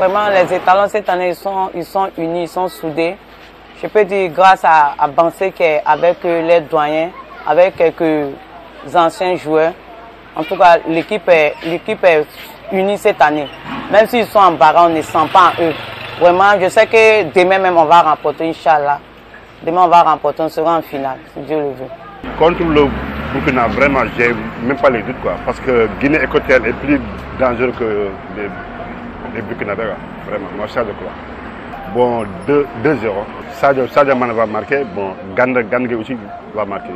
Vraiment, les étalons cette année, ils sont, ils sont unis, ils sont soudés. Je peux dire grâce à, à Bansé avec les doyens, avec quelques anciens joueurs. En tout cas, l'équipe est, l'équipe est unie cette année. Même s'ils sont en barrage, on ne sent pas en eux. Vraiment, je sais que demain même, on va remporter, Inch'Allah. Demain, on va remporter, on sera en finale, si Dieu le veut. Contre le Burkina, vraiment, j'ai même pas les doutes, quoi. Parce que Guinée équatoriale est plus dangereux que les, Vraiment, moi, ça de quoi. Bon, 2-0. Sadio, va marquer. Bon, aussi va marquer.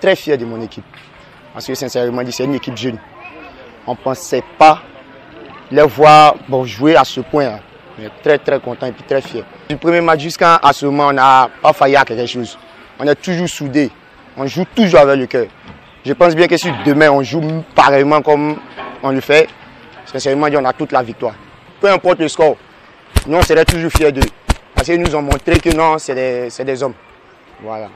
Très fier de mon équipe. Parce que sincèrement, c'est une équipe jeune. On ne pensait pas les voir bon, jouer à ce point. On est très très content et très fier. Du premier match jusqu'à ce moment, on n'a pas failli à quelque chose. On est toujours soudés. On joue toujours avec le cœur. Je pense bien que si demain on joue pareillement comme on le fait, sincèrement, on a toute la victoire. Peu importe le score, nous on serait toujours fiers d'eux. Parce qu'ils nous ont montré que non, c'est des, des, hommes. Voilà.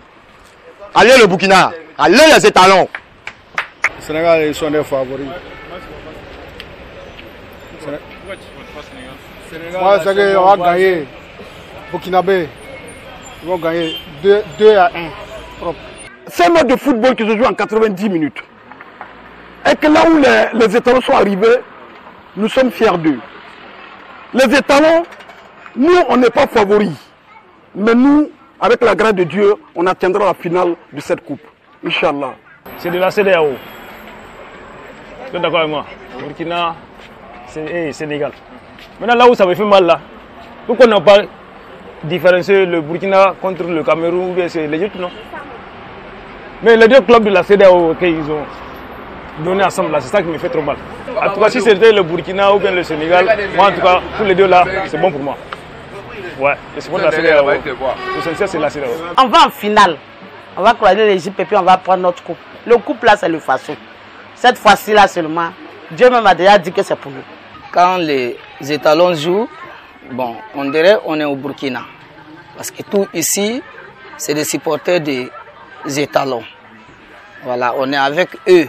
Allez le Burkina, allez les étalons. Le Sénégal, ils sont des favoris. Moi, c'est qu'on va gagner. Burkinabé, ils vont gagner 2, 2 à 1. Propre. C'est un match de football qui se joue en 90 minutes. Et que là où les, les étalons sont arrivés, nous sommes fiers d'eux? Les étalons, nous, on n'est pas favoris. Mais nous, avec la grâce de Dieu, on atteindra la finale de cette coupe. Inch'Allah. C'est de la CDAO. Tu es d'accord avec moi? Burkina, et Sénégal. Maintenant, là où ça me fait mal, là, pourquoi on n'a pas différencié le Burkina contre le Cameroun ou bien c'est l'Égypte, non? Mais les deux clubs de la CDAO qu'ils ont donné ensemble, là, c'est ça qui me fait trop mal. En tout cas, si c'était le Burkina ou bien le Sénégal, moi, en tout cas, tous les deux là, c'est bon pour moi. Ouais, c'est bon de la CDAO. L'essentiel, c'est la CDAO. On va en finale. On va croiser l'Égypte et puis on va prendre notre coupe. Le coupe là, c'est le façon. Cette fois-ci là seulement, Dieu même a déjà dit que c'est pour nous. Quand les étalons jouent, bon, on dirait on est au Burkina. Parce que tout ici, c'est des supporters des étalons. Voilà, on est avec eux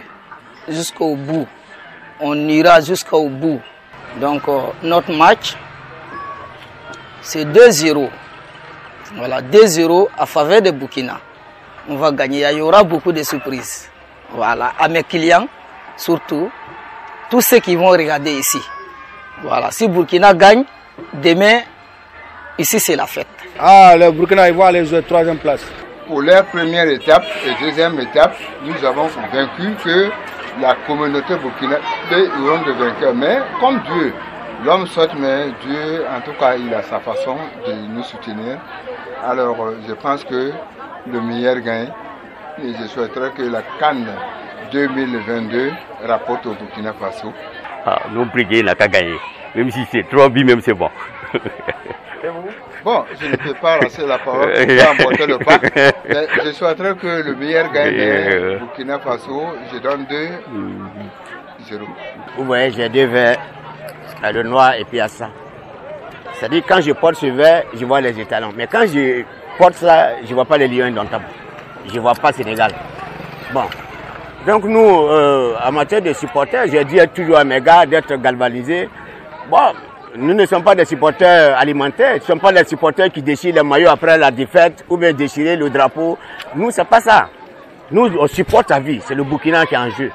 jusqu'au bout. On ira jusqu'au bout. Donc, euh, notre match, c'est 2-0. Voilà, 2-0 à faveur de Burkina. On va gagner. Il y aura beaucoup de surprises. Voilà, à mes clients, surtout, tous ceux qui vont regarder ici. Voilà, si Burkina gagne, demain, ici c'est la fête. Ah, le Burkina, ils vont aller jouer troisième place. Pour leur première étape et deuxième étape, nous avons vaincu que la communauté burkinabé auront de vainqueurs. Mais comme Dieu, l'homme saute, mais Dieu, en tout cas, il a sa façon de nous soutenir. Alors, je pense que le meilleur gagne. Et je souhaiterais que la Cannes 2022 rapporte au Burkina Faso. Ah, non briguer n'a qu'à gagner. Même si c'est trop bien, même c'est bon. Bon, je ne peux pas lancer la parole pour emporter le pas. Mais je souhaiterais que le meilleur gagne de Burkina Faso. Je donne 2 0. Vous voyez, j'ai deux verres, le noir et puis à ça. C'est-à-dire quand je porte ce verre, je vois les étalons. Mais quand je porte ça, je ne vois pas les lions indomptables. Je ne vois pas Sénégal. Bon. Donc nous, euh, amateurs de supporters, j'ai dit toujours à mes gars d'être galvanisés. Bon, nous ne sommes pas des supporters alimentaires, nous ne sommes pas des supporters qui déchirent les maillots après la défaite ou bien déchirer le drapeau. Nous, c'est pas ça. Nous, on supporte la vie, c'est le Burkina qui est en jeu.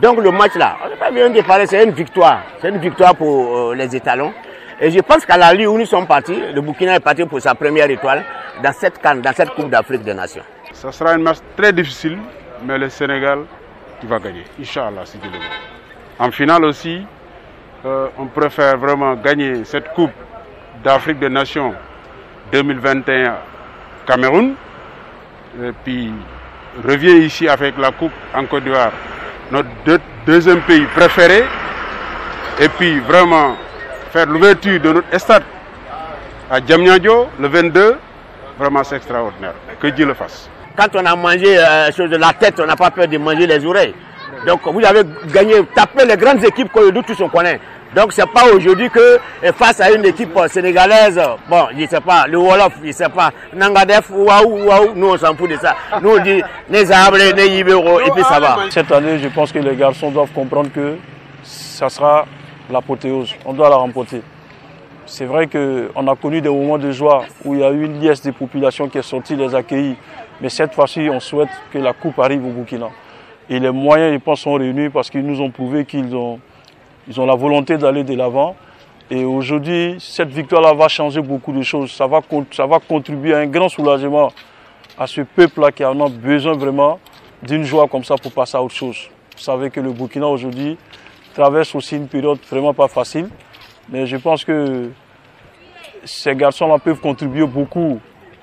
Donc le match là, on n'est pas bien de parler, c'est une victoire. C'est une victoire pour euh, les étalons. Et je pense qu'à la ligne où nous sommes partis, le Burkina est parti pour sa première étoile dans cette canne, dans cette Coupe d'Afrique des Nations. Ça sera un match très difficile, mais le Sénégal qui va gagner, Inch'Allah, si Dieu le. En finale aussi, euh, on préfère vraiment gagner cette Coupe d'Afrique des Nations 2021 Cameroun, et puis revient ici avec la Coupe en Côte d'Ivoire, notre deux- deuxième pays préféré, et puis vraiment faire l'ouverture de notre stade à Djamnyadjo le 22, vraiment c'est extraordinaire. Que Dieu le fasse. Quand on a mangé euh, de la tête, on n'a pas peur de manger les oreilles. Donc vous avez gagné, tapé les grandes équipes que nous tous on connaît. Donc c'est pas aujourd'hui que face à une équipe euh, sénégalaise, bon, je sais pas, le Wolof, je sais pas, Nangadef, waouh, waouh, nous on s'en fout de ça. Nous on dit, les Arbres, les Ibero, et puis ça va. Cette année, je pense que les garçons doivent comprendre que ça sera l'apothéose. On doit la remporter. C'est vrai qu'on a connu des moments de joie où il y a eu une liesse des populations qui est sortie les accueillir. Mais cette fois-ci, on souhaite que la Coupe arrive au Burkina. Et les moyens, je pense, sont réunis parce qu'ils nous ont prouvé qu'ils ont, ils ont la volonté d'aller de l'avant. Et aujourd'hui, cette victoire-là va changer beaucoup de choses. Ça va, ça va contribuer à un grand soulagement à ce peuple-là qui en a besoin vraiment d'une joie comme ça pour passer à autre chose. Vous savez que le Burkina aujourd'hui traverse aussi une période vraiment pas facile. Mais je pense que ces garçons-là peuvent contribuer beaucoup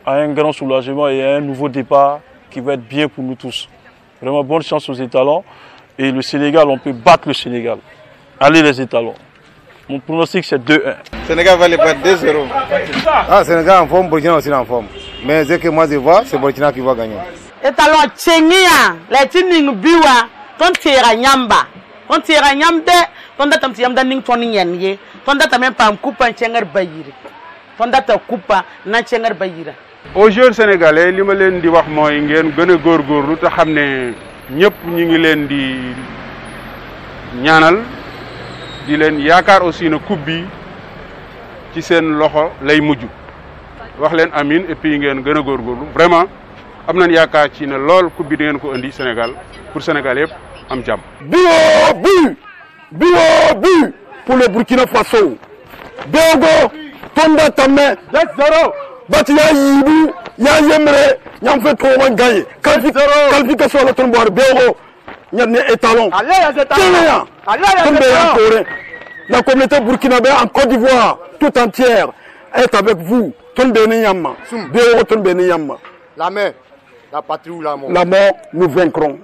à un grand soulagement et à un nouveau départ qui va être bien pour nous tous. Vraiment bonne chance aux étalons. Et le Sénégal, on peut battre le Sénégal. Allez les étalons. Mon pronostic c'est 2-1. Sénégal va les battre 2-0. Ah, Sénégal en forme, Burkina aussi en forme. Mais ce que moi je vois, c'est Burkina qui va gagner. Étalon Tchénia, les Tining Biwa, ton tira nyamba. Ton tira nyamde, ton datam yamda ning ton yenye. Ton datam même pas coupa Tchénger Bayiri. Ton data coupa na Tchénger Bayira. Aux jeunes sénégalais li ma leen di wax mooy ngeen gën a góorgóorlu te xam ne ñëpp ñu ngi leen di ñaanal. Di leen yaakaar aussi na coupe bi ci seen loxo lay mujj. Wax leen amin et puis ngeen gën a góorgóorlu. Vraiment am nañ yaakaar ci ne lool coupe bi ngeen ko indi Sénégal. Pour Sénégal yëpp am jàmm. Bio but Bio pour le Burkina Faso. Dogo Tonda Tamé 2-0. Bati ya yibu ya yemre nyam fait trop man gagné. Qualification la tomboire Bio ñan ne étalon. Allez étalons. Kenya. Allez étalons. Corée. La communauté burkinabé en Côte d'Ivoire tout entière est avec vous. Yamma. Bio tombe ni yamma. La main, la patrie ou la mort. La mort, nous vaincrons.